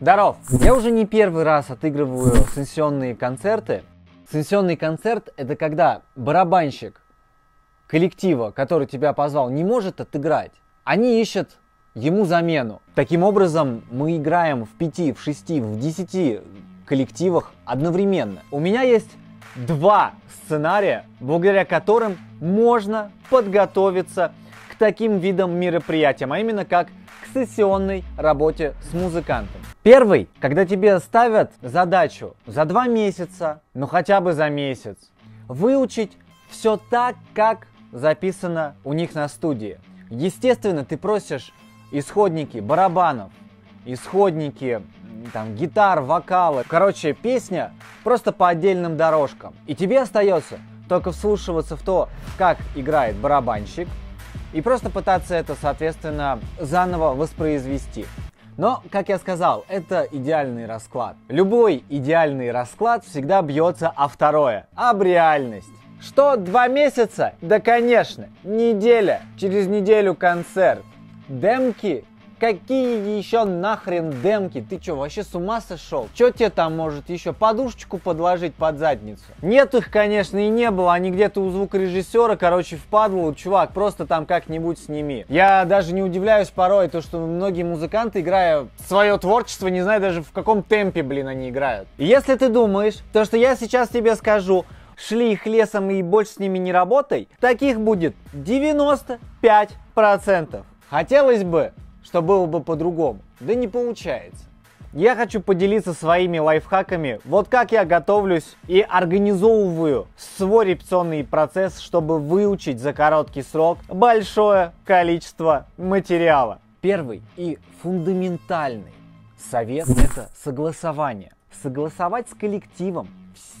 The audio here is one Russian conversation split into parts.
Здоров! Я уже не первый раз отыгрываю сессионные концерты. Сессионный концерт – это когда барабанщик коллектива, который тебя позвал, не может отыграть. Они ищут ему замену. Таким образом, мы играем в пяти, в шести, в десяти коллективах одновременно. У меня есть два сценария, благодаря которым можно подготовиться к таким видам мероприятиям, а именно как к сессионной работе с музыкантом. Первый, когда тебе ставят задачу за два месяца, ну хотя бы за месяц, выучить все так, как записано у них на студии. Естественно, ты просишь исходники барабанов, исходники там гитар, вокалы. Короче, песня просто по отдельным дорожкам. И тебе остается только вслушиваться в то, как играет барабанщик, и просто пытаться это, соответственно, заново воспроизвести. Но, как я сказал, это идеальный расклад. Любой идеальный расклад всегда бьется о второе, об реальность. Что, два месяца? Да, конечно, неделя. Через неделю концерт. Демки Какие еще нахрен демки? Ты что, вообще с ума сошел? Че тебе там может еще подушечку подложить под задницу? Нет их, конечно, и не было. Они где-то у звукорежиссера, короче, впадло. Чувак, просто там как-нибудь сними. Я даже не удивляюсь порой, то, что многие музыканты, играя свое творчество, не знаю даже в каком темпе, блин, они играют. Если ты думаешь, то, что я сейчас тебе скажу, шли их лесом и больше с ними не работай, таких будет 95%. Хотелось бы что было бы по-другому. Да не получается. Я хочу поделиться своими лайфхаками, вот как я готовлюсь и организовываю свой репетиционный процесс, чтобы выучить за короткий срок большое количество материала. Первый и фундаментальный совет – это согласование. Согласовать с коллективом,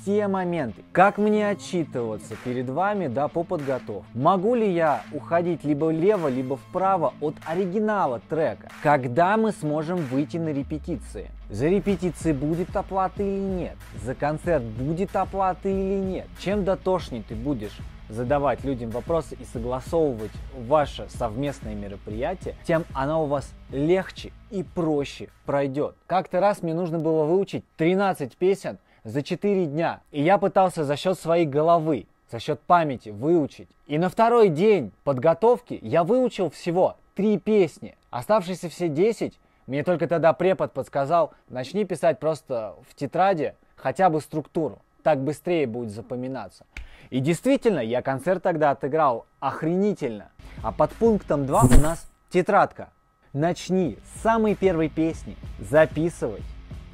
все моменты. Как мне отчитываться перед вами, да, по подготовке? Могу ли я уходить либо влево, либо вправо от оригинала трека? Когда мы сможем выйти на репетиции? За репетиции будет оплата или нет? За концерт будет оплата или нет? Чем дотошней ты будешь задавать людям вопросы и согласовывать ваше совместное мероприятие, тем оно у вас легче и проще пройдет. Как-то раз мне нужно было выучить 13 песен за 4 дня. И я пытался за счет своей головы, за счет памяти выучить. И на второй день подготовки я выучил всего 3 песни. Оставшиеся все 10 мне только тогда препод подсказал, начни писать просто в тетради хотя бы структуру. Так быстрее будет запоминаться. И действительно, я концерт тогда отыграл охренительно. А под пунктом 2 у нас тетрадка. Начни с самой первой песни записывать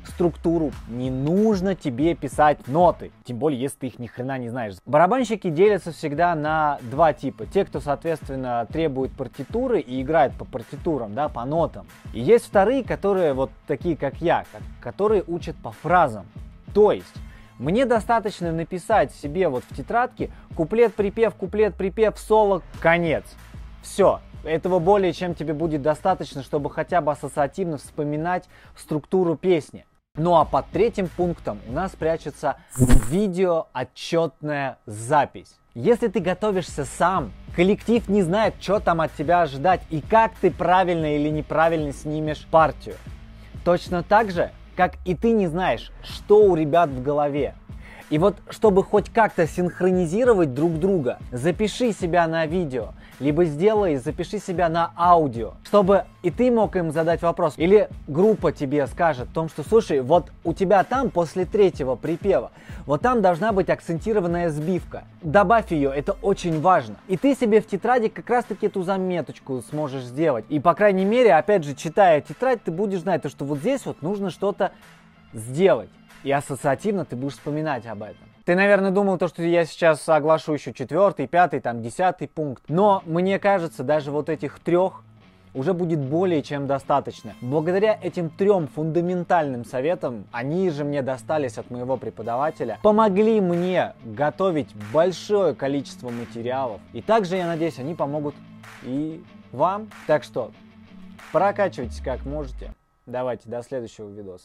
структуру, не нужно тебе писать ноты, тем более, если ты их ни хрена не знаешь. Барабанщики делятся всегда на два типа. Те, кто, соответственно, требует партитуры и играет по партитурам, да, по нотам. И есть вторые, которые вот такие, как я, которые учат по фразам. То есть, мне достаточно написать себе вот в тетрадке куплет-припев, куплет-припев, соло, конец. Все, этого более чем тебе будет достаточно, чтобы хотя бы ассоциативно вспоминать структуру песни. Ну а под третьим пунктом у нас прячется видеоотчетная запись. Если ты готовишься сам, коллектив не знает, что там от тебя ожидать и как ты правильно или неправильно снимешь партию. Точно так же, как и ты не знаешь, что у ребят в голове. И вот, чтобы хоть как-то синхронизировать друг друга, запиши себя на видео, либо сделай запиши себя на аудио, чтобы и ты мог им задать вопрос. Или группа тебе скажет о том, что, слушай, вот у тебя там после третьего припева, вот там должна быть акцентированная сбивка. Добавь ее, это очень важно. И ты себе в тетради как раз таки эту заметочку сможешь сделать. И, по крайней мере, опять же, читая тетрадь, ты будешь знать, то, что вот здесь вот нужно что-то сделать и ассоциативно ты будешь вспоминать об этом. Ты, наверное, думал, то, что я сейчас оглашу еще четвертый, пятый, там, десятый пункт. Но мне кажется, даже вот этих трех уже будет более чем достаточно. Благодаря этим трем фундаментальным советам, они же мне достались от моего преподавателя, помогли мне готовить большое количество материалов. И также, я надеюсь, они помогут и вам. Так что прокачивайтесь как можете. Давайте, до следующего видоса.